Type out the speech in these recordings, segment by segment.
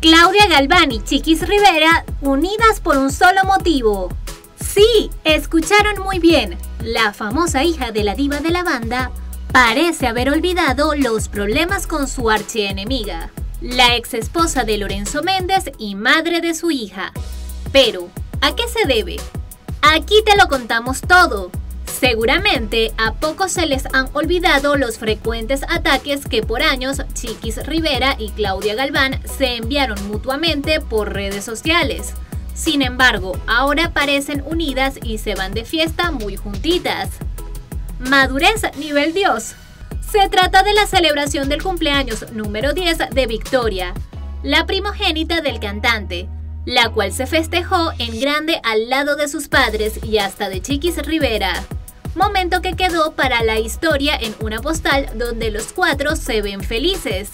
Claudia Galván y Chiquis Rivera unidas por un solo motivo. Sí, escucharon muy bien. La famosa hija de la diva de la banda parece haber olvidado los problemas con su archienemiga, la ex esposa de Lorenzo Méndez y madre de su hija. Pero, ¿a qué se debe? Aquí te lo contamos todo. Seguramente a pocos se les han olvidado los frecuentes ataques que por años Chiquis Rivera y Claudia Galván se enviaron mutuamente por redes sociales. Sin embargo, ahora parecen unidas y se van de fiesta muy juntitas. Madurez nivel Dios. Se trata de la celebración del cumpleaños número 10 de Victoria, la primogénita del cantante, la cual se festejó en grande al lado de sus padres y hasta de Chiquis Rivera momento que quedó para la historia en una postal donde los cuatro se ven felices.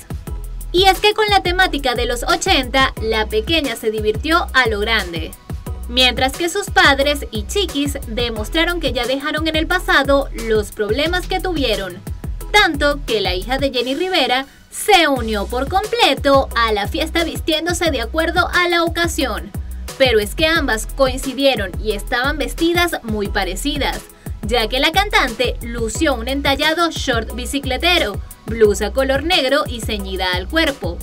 Y es que con la temática de los 80, la pequeña se divirtió a lo grande. Mientras que sus padres y chiquis demostraron que ya dejaron en el pasado los problemas que tuvieron, tanto que la hija de Jenny Rivera se unió por completo a la fiesta vistiéndose de acuerdo a la ocasión. Pero es que ambas coincidieron y estaban vestidas muy parecidas, ya que la cantante lució un entallado short bicicletero, blusa color negro y ceñida al cuerpo,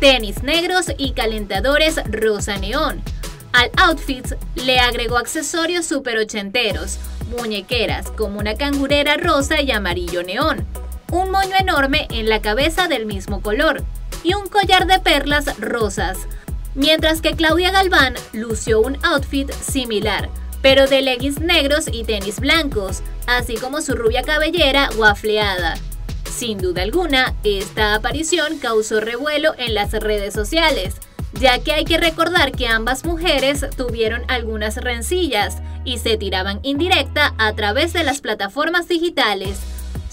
tenis negros y calentadores rosa neón. Al outfit le agregó accesorios super ochenteros, muñequeras como una cangurera rosa y amarillo neón, un moño enorme en la cabeza del mismo color y un collar de perlas rosas, mientras que Claudia Galván lució un outfit similar, pero de leggings negros y tenis blancos, así como su rubia cabellera guafleada. Sin duda alguna, esta aparición causó revuelo en las redes sociales, ya que hay que recordar que ambas mujeres tuvieron algunas rencillas y se tiraban indirecta a través de las plataformas digitales,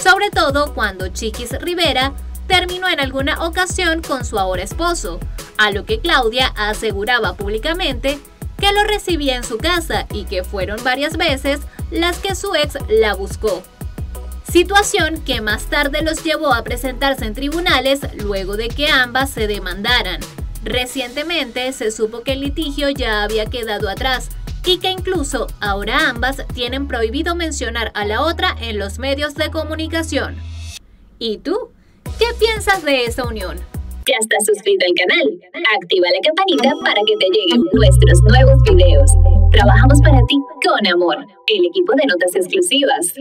sobre todo cuando Chiquis Rivera terminó en alguna ocasión con su ahora esposo, a lo que Claudia aseguraba públicamente que lo recibía en su casa y que fueron varias veces las que su ex la buscó. Situación que más tarde los llevó a presentarse en tribunales luego de que ambas se demandaran. Recientemente se supo que el litigio ya había quedado atrás y que incluso ahora ambas tienen prohibido mencionar a la otra en los medios de comunicación. ¿Y tú? ¿Qué piensas de esa unión? ¿Ya estás suscrito al canal? Activa la campanita para que te lleguen nuestros nuevos videos. Trabajamos para ti con amor. El equipo de notas exclusivas.